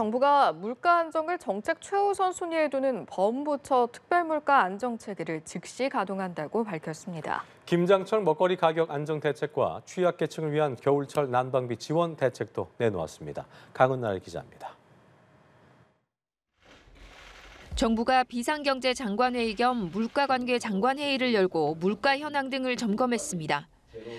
정부가 물가 안정을 정책 최우선 순위에 두는 범부처 특별물가 안정 체계를 즉시 가동한다고 밝혔습니다. 김장철 먹거리 가격 안정 대책과 취약계층을 위한 겨울철 난방비 지원 대책도 내놓았습니다. 강은날 기자입니다. 정부가 비상경제 장관회의 겸 물가관계 장관회의를 열고 물가 현황 등을 점검했습니다.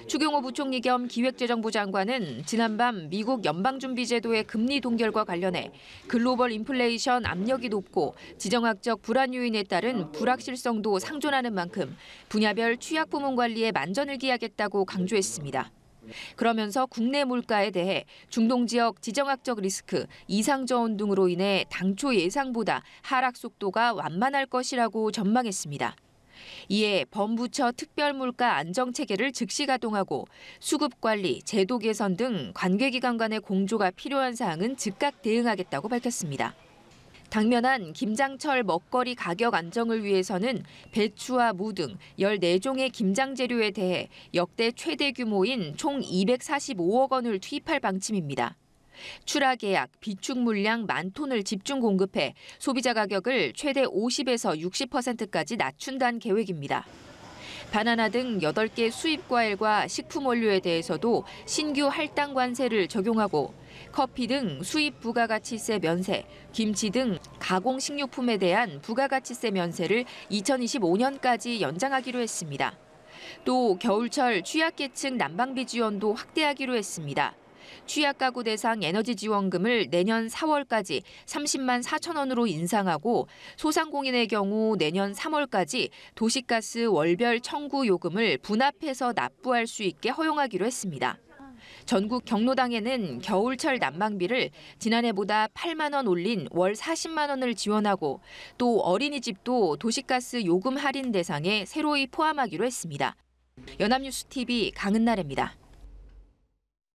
추경호 부총리 겸 기획재정부 장관은 지난밤 미국 연방준비제도의 금리 동결과 관련해 글로벌 인플레이션 압력이 높고 지정학적 불안 요인에 따른 불확실성도 상존하는 만큼 분야별 취약 부문 관리에 만전을 기하겠다고 강조했습니다. 그러면서 국내 물가에 대해 중동 지역 지정학적 리스크, 이상 저온 등으로 인해 당초 예상보다 하락 속도가 완만할 것이라고 전망했습니다. 이에 범부처 특별물가 안정 체계를 즉시 가동하고 수급 관리, 제도 개선 등 관계기관 간의 공조가 필요한 사항은 즉각 대응하겠다고 밝혔습니다. 당면한 김장철 먹거리 가격 안정을 위해서는 배추와 무 등 14종의 김장 재료에 대해 역대 최대 규모인 총 245억 원을 투입할 방침입니다. 출하 계약, 비축 물량 만 톤을 집중 공급해 소비자 가격을 최대 50에서 60%까지 낮춘다는 계획입니다. 바나나 등 8개 수입 과일과 식품 원료에 대해서도 신규 할당 관세를 적용하고 커피 등 수입 부가가치세 면세, 김치 등 가공 식료품에 대한 부가가치세 면세를 2025년까지 연장하기로 했습니다. 또 겨울철 취약계층 난방비 지원도 확대하기로 했습니다. 취약 가구 대상 에너지 지원금을 내년 4월까지 30만 4천 원으로 인상하고 소상공인의 경우 내년 3월까지 도시가스 월별 청구 요금을 분합해서 납부할 수 있게 허용하기로 했습니다. 전국 경로당에는 겨울철 난방비를 지난해보다 8만 원 올린 월 40만 원을 지원하고 또 어린이집도 도시가스 요금 할인 대상에 새로이 포함하기로 했습니다. 연합뉴스 TV 강은나래입니다.